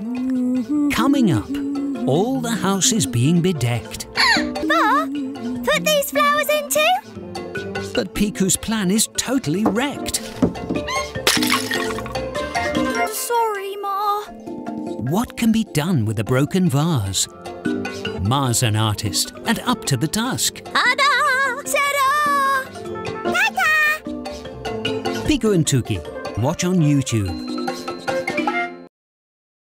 Coming up, all the house is being bedecked. Pa, put these flowers in too? But Piku's plan is totally wrecked. Sorry, Ma. What can be done with a broken vase? Ma's an artist and up to the task. Ta-da! Ta-da! Ta-da! Piku and Tuki, watch on YouTube.